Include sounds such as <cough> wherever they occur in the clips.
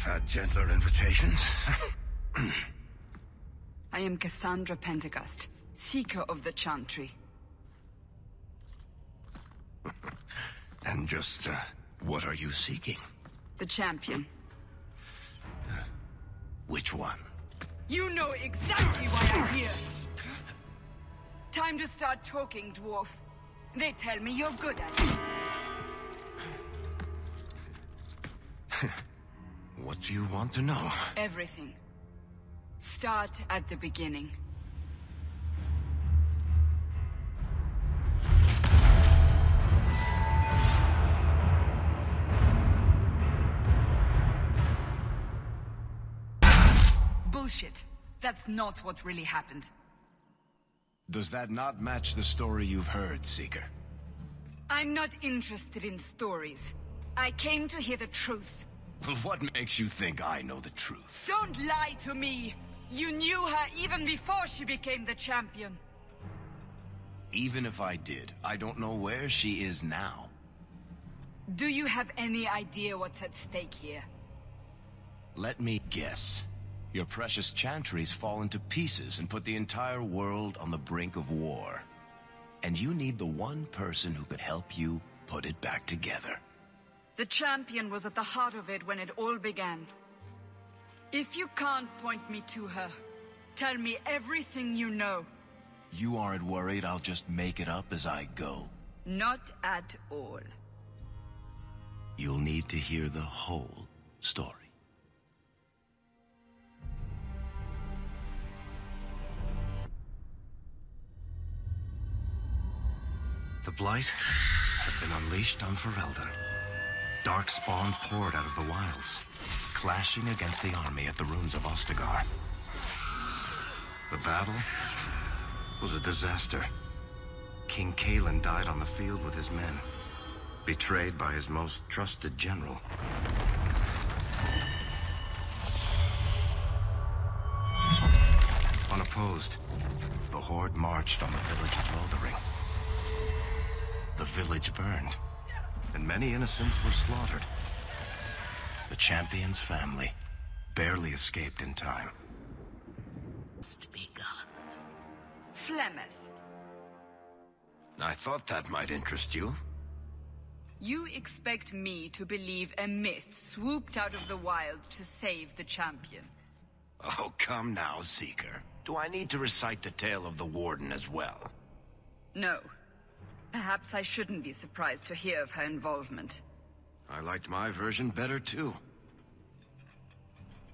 had gentler invitations. <clears throat> I am Cassandra Pentaghast, Seeker of the Chantry. <laughs> and just, uh, what are you seeking? The champion. Which one? You know exactly why I'm here! Time to start talking, dwarf. They tell me you're good at it. <laughs> what do you want to know? Everything. Start at the beginning. Bullshit. That's not what really happened. Does that not match the story you've heard, Seeker? I'm not interested in stories. I came to hear the truth. <laughs> What makes you think I know the truth? Don't lie to me! You knew her even before she became the champion. Even if I did, I don't know where she is now. Do you have any idea what's at stake here? Let me guess. Your precious chantries fall into pieces and put the entire world on the brink of war. And you need the one person who could help you put it back together. The champion was at the heart of it when it all began. If you can't point me to her, tell me everything you know. You aren't worried I'll just make it up as I go? Not at all. You'll need to hear the whole story. The Blight had been unleashed on Ferelden. Darkspawn poured out of the wilds, clashing against the army at the ruins of Ostagar. The battle was a disaster. King Cailan died on the field with his men, betrayed by his most trusted general. Unopposed, the Horde marched on the village of Lothering. The village burned, and many innocents were slaughtered. The champion's family barely escaped in time. Must be gone. Flemeth. I thought that might interest you. You expect me to believe a myth swooped out of the wild to save the champion? Oh, come now, Seeker. Do I need to recite the tale of the Warden as well? No. Perhaps I shouldn't be surprised to hear of her involvement. I liked my version better, too.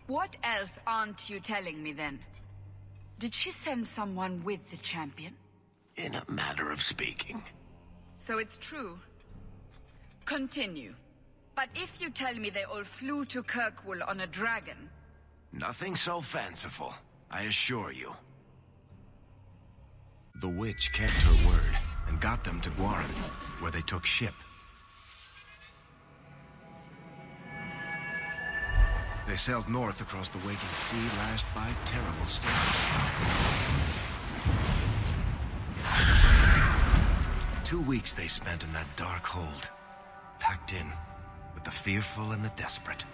What else aren't you telling me, then? Did she send someone with the champion? In a matter of speaking. So it's true. Continue. But if you tell me they all flew to Kirkwall on a dragon... Nothing so fanciful, I assure you. The witch kept her word and got them to Gwaren, where they took ship. They sailed north across the waking sea, lashed by terrible storms. Two weeks they spent in that dark hold, packed in with the fearful and the desperate.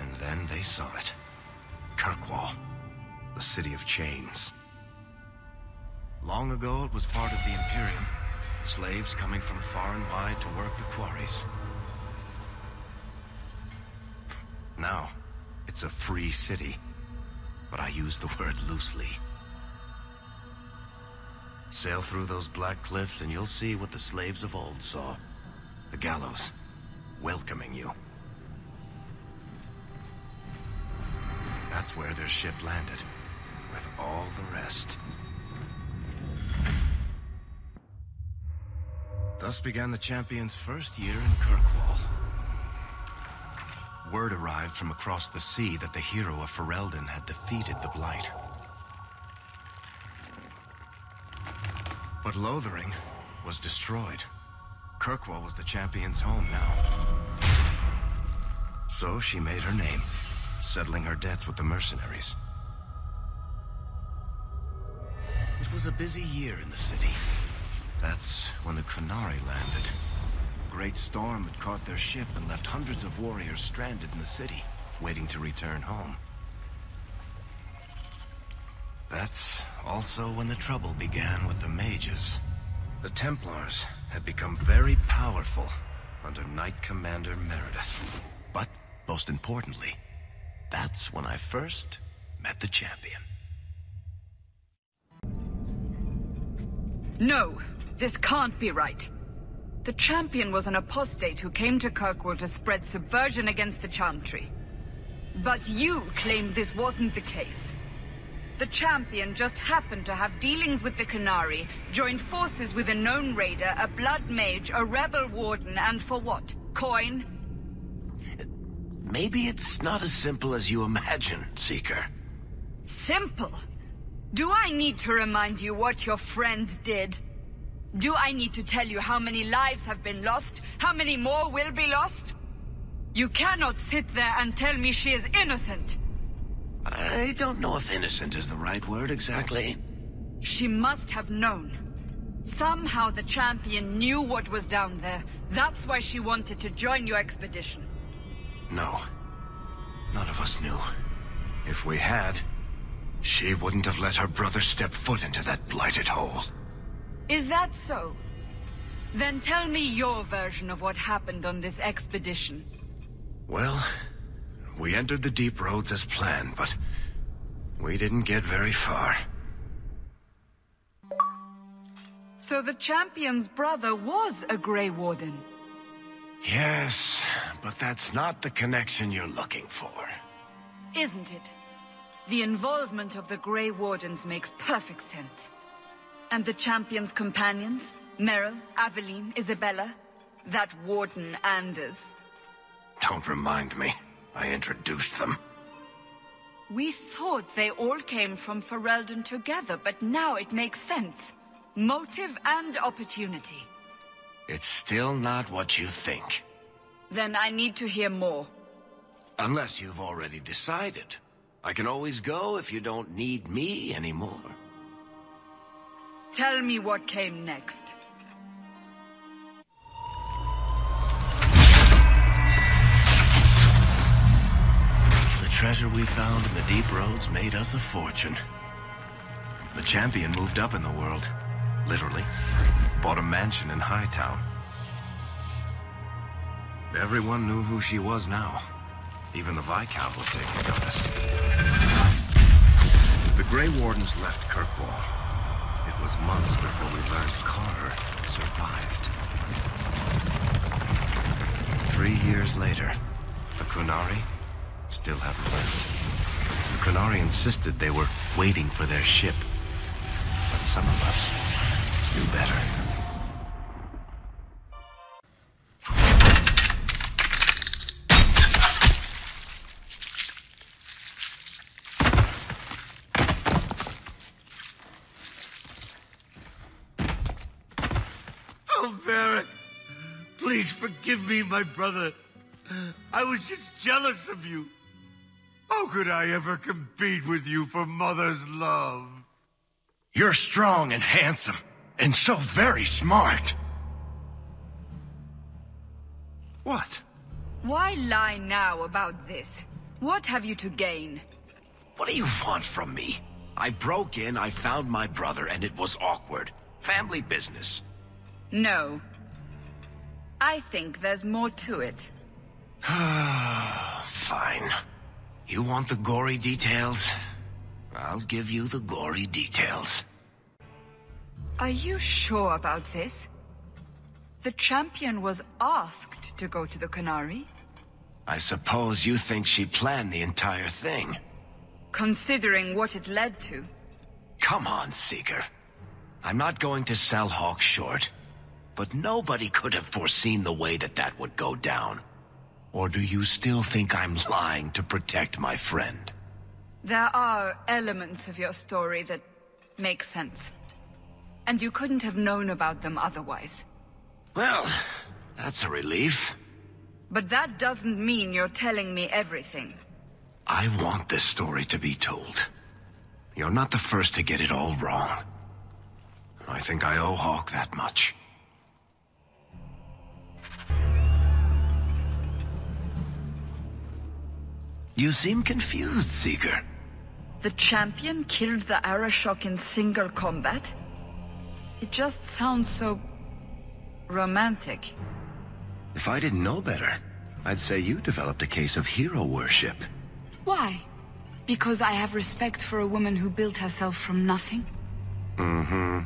And then they saw it. Kirkwall, the city of chains. Long ago, it was part of the Imperium. Slaves coming from far and wide to work the quarries. Now, it's a free city. But I use the word loosely. Sail through those black cliffs and you'll see what the slaves of old saw. The gallows, welcoming you. That's where their ship landed, with all the rest. Thus began the champion's first year in Kirkwall. Word arrived from across the sea that the hero of Ferelden had defeated the Blight. But Lothering was destroyed. Kirkwall was the champion's home now. So she made her name, settling her debts with the mercenaries. It was a busy year in the city. That's when the Qunari landed. great storm had caught their ship and left hundreds of warriors stranded in the city, waiting to return home. That's also when the trouble began with the mages. The Templars had become very powerful under Knight Commander Meredith. But, most importantly, that's when I first met the champion. No, this can't be right. The champion was an apostate who came to Kirkwall to spread subversion against the Chantry. But you claim this wasn't the case. The champion just happened to have dealings with the Qunari, joined forces with a known raider, a blood mage, a rebel warden, and for what? Coin? Maybe it's not as simple as you imagine, Seeker. Simple? Do I need to remind you what your friend did? Do I need to tell you how many lives have been lost? How many more will be lost? You cannot sit there and tell me she is innocent. I don't know if innocent is the right word exactly. She must have known. Somehow the champion knew what was down there. That's why she wanted to join your expedition. No. None of us knew. If we had, she wouldn't have let her brother step foot into that blighted hole. Is that so? Then tell me your version of what happened on this expedition. Well, we entered the deep roads as planned, but we didn't get very far. So the champion's brother was a Grey Warden? Yes, but that's not the connection you're looking for. Isn't it? The involvement of the Grey Wardens makes perfect sense. And the champion's companions? Merrill, Aveline, Isabela? That Warden Anders? Don't remind me. I introduced them. We thought they all came from Ferelden together, but now it makes sense. Motive and opportunity. It's still not what you think. Then I need to hear more. Unless you've already decided. I can always go if you don't need me anymore. Tell me what came next. The treasure we found in the deep roads made us a fortune. The champion moved up in the world. Literally. Bought a mansion in Hightown. Everyone knew who she was now. Even the Viscount was taking notice. The Grey Wardens left Kirkwall. It was months before we learned Carver survived. Three years later, the Qunari still haven't left. The Qunari insisted they were waiting for their ship. But some of us knew better. Forgive me, my brother. I was just jealous of you. How could I ever compete with you for Mother's love? You're strong and handsome, and so very smart. What? Why lie now about this? What have you to gain? What do you want from me? I broke in, I found my brother, and it was awkward. Family business. No. I think there's more to it. <sighs> Fine. You want the gory details? I'll give you the gory details. Are you sure about this? The champion was asked to go to the Qunari. I suppose you think she planned the entire thing. Considering what it led to. Come on, Seeker. I'm not going to sell Hawke short. But nobody could have foreseen the way that that would go down. Or do you still think I'm lying to protect my friend? There are elements of your story that make sense. And you couldn't have known about them otherwise. Well, that's a relief. But that doesn't mean you're telling me everything. I want this story to be told. You're not the first to get it all wrong. I think I owe Hawke that much. You seem confused, Seeker. The champion killed the Arishok in single combat? It just sounds so... romantic. If I didn't know better, I'd say you developed a case of hero worship. Why? Because I have respect for a woman who built herself from nothing? Mm-hmm.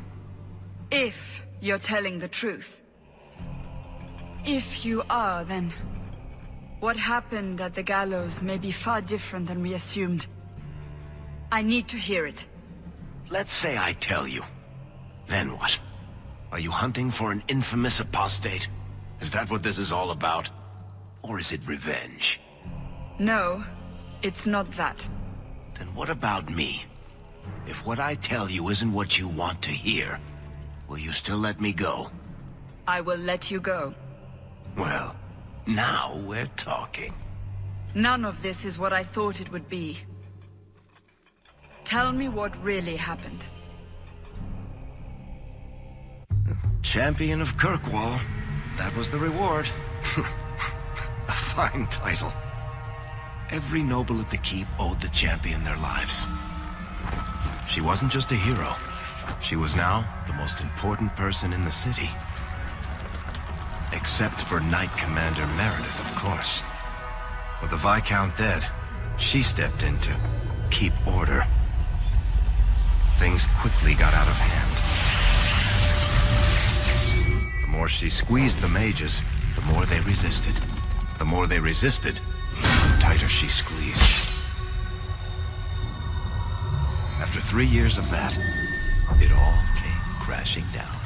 If you're telling the truth. If you are, then... What happened at the gallows may be far different than we assumed. I need to hear it. Let's say I tell you. Then what? Are you hunting for an infamous apostate? Is that what this is all about? Or is it revenge? No, it's not that. Then what about me? If what I tell you isn't what you want to hear, will you still let me go? I will let you go. Well, now we're talking. None of this is what I thought it would be. Tell me what really happened. Champion of Kirkwall. That was the reward. <laughs> A fine title. Every noble at the keep owed the champion their lives. She wasn't just a hero. She was now the most important person in the city. Except for Knight Commander Meredith, of course. With the Viscount dead, she stepped in to keep order. Things quickly got out of hand. The more she squeezed the mages, the more they resisted. The more they resisted, the tighter she squeezed. After three years of that, it all came crashing down.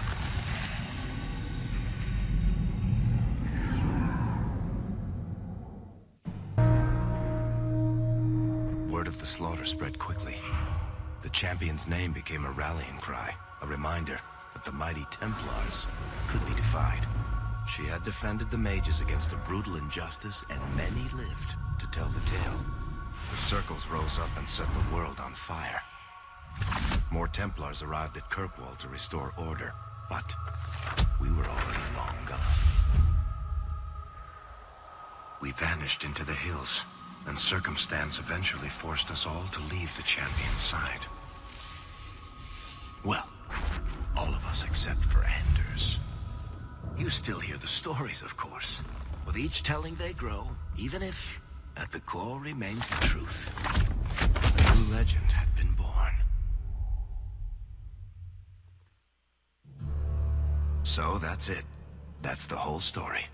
Champion's name became a rallying cry, a reminder that the mighty Templars could be defied. She had defended the mages against a brutal injustice, and many lived to tell the tale. The circles rose up and set the world on fire. More Templars arrived at Kirkwall to restore order, but we were already long gone. We vanished into the hills, and circumstance eventually forced us all to leave the champion's side. Well, all of us except for Anders. You still hear the stories, of course. With each telling they grow, even if, at the core remains the truth. A new legend had been born. So that's it. That's the whole story.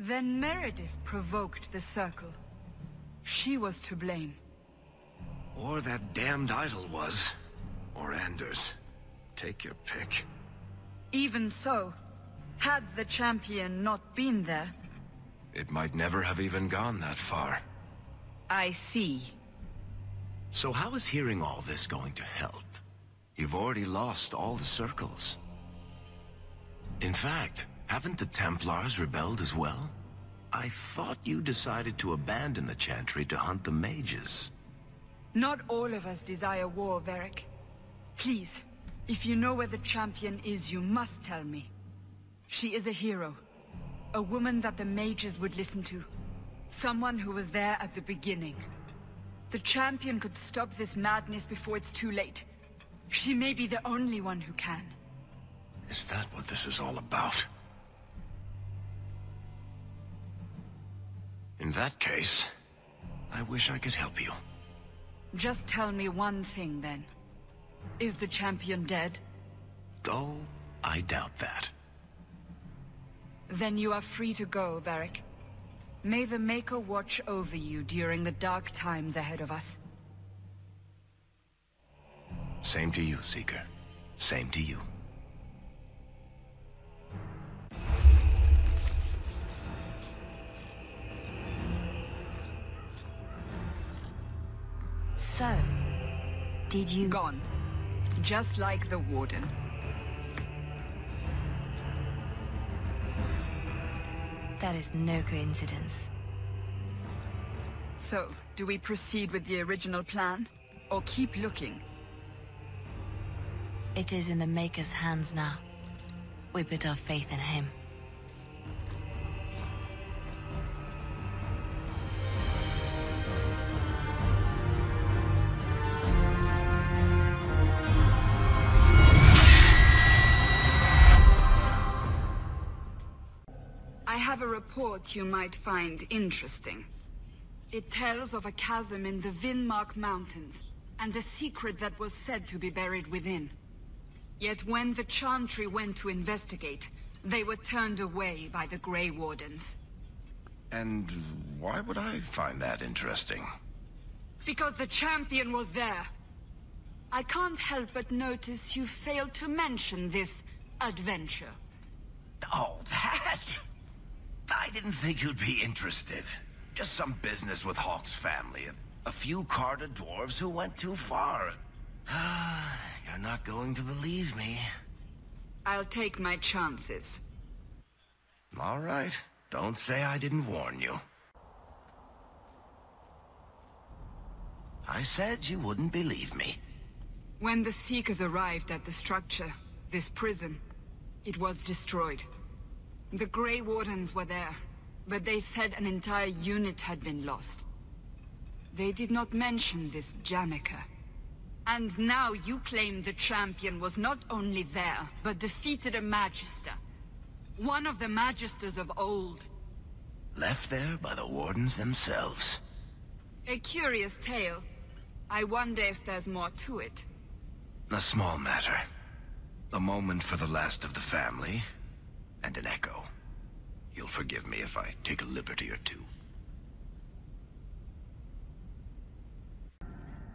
Then Meredith provoked the Circle. She was to blame. Or that damned idol was. Or Anders. Take your pick. Even so, had the champion not been there... It might never have even gone that far. I see. So how is hearing all this going to help? You've already lost all the circles. In fact, haven't the Templars rebelled as well? I thought you decided to abandon the Chantry to hunt the mages. Not all of us desire war, Varric. Please, if you know where the champion is, you must tell me. She is a hero. A woman that the mages would listen to. Someone who was there at the beginning. The champion could stop this madness before it's too late. She may be the only one who can. Is that what this is all about? In that case, I wish I could help you. Just tell me one thing, then. Is the champion dead? Oh, I doubt that. Then you are free to go, Varric. May the Maker watch over you during the dark times ahead of us. Same to you, Seeker. Same to you. So, did you... Gone. Just like the Warden. That is no coincidence. So, do we proceed with the original plan? Or keep looking? It is in the Maker's hands now. We put our faith in him. Have a report you might find interesting. It tells of a chasm in the Vimmark Mountains, and a secret that was said to be buried within. Yet when the Chantry went to investigate, they were turned away by the Grey Wardens. And why would I find that interesting? Because the champion was there. I can't help but notice you failed to mention this adventure. Oh, that? I didn't think you'd be interested. Just some business with Hawke's family. A, a few Carta dwarves who went too far. <sighs> You're not going to believe me. I'll take my chances. All right. Don't say I didn't warn you. I said you wouldn't believe me. When the Seekers arrived at the structure, this prison, it was destroyed. The Grey Wardens were there, but they said an entire unit had been lost. They did not mention this Janeka. And now you claim the champion was not only there, but defeated a Magister. One of the Magisters of old. Left there by the Wardens themselves. A curious tale. I wonder if there's more to it. A small matter. A moment for the last of the family, and an echo. You'll forgive me if I take a liberty or two.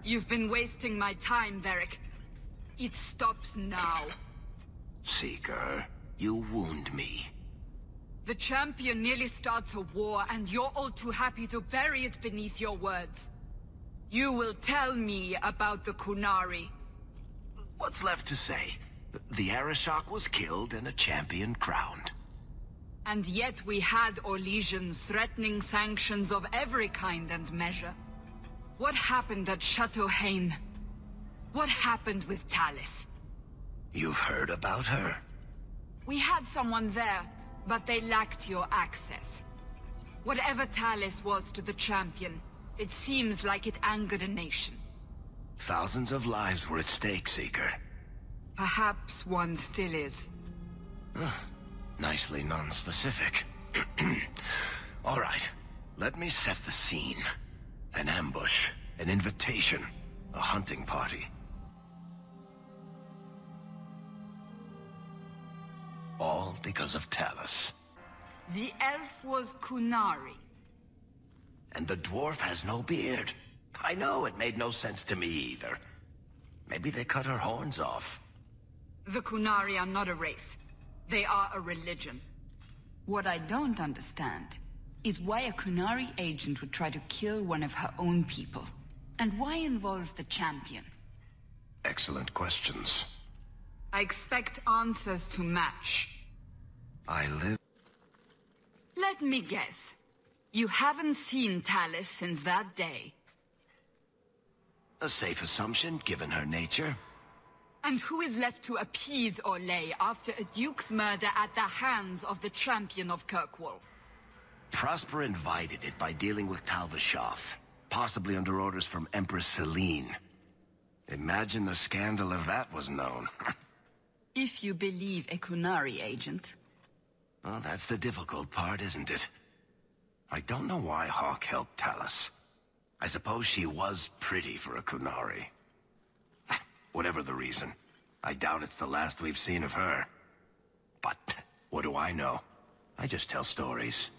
You've been wasting my time, Varric. It stops now. Seeker, you wound me. The champion nearly starts a war, and you're all too happy to bury it beneath your words. You will tell me about the Qunari. What's left to say? The Arishok was killed and a champion crowned. And yet we had Orlesians threatening sanctions of every kind and measure. What happened at Chateau Haine? What happened with Tallis? You've heard about her? We had someone there, but they lacked your access. Whatever Tallis was to the champion, it seems like it angered a nation. Thousands of lives were at stake, Seeker. Perhaps one still is. <sighs> Nicely non-specific. <clears throat> All right, let me set the scene. An ambush, an invitation, a hunting party. All because of Tallis. The elf was Qunari. And the dwarf has no beard. I know, it made no sense to me either. Maybe they cut her horns off. The Qunari are not a race. They are a religion. What I don't understand is why a Qunari agent would try to kill one of her own people. And why involve the champion? Excellent questions. I expect answers to match. I live... Let me guess. You haven't seen Tallis since that day. A safe assumption, given her nature. And who is left to appease Orlais after a duke's murder at the hands of the champion of Kirkwall? Prosper invited it by dealing with Tal Vashoth, possibly under orders from Empress Celene. Imagine the scandal if that was known. <laughs> If you believe a Qunari agent. well, that's the difficult part, isn't it? I don't know why Hawke helped Tallis. I suppose she was pretty for a Qunari. Whatever the reason, I doubt it's the last we've seen of her. But what do I know? I just tell stories.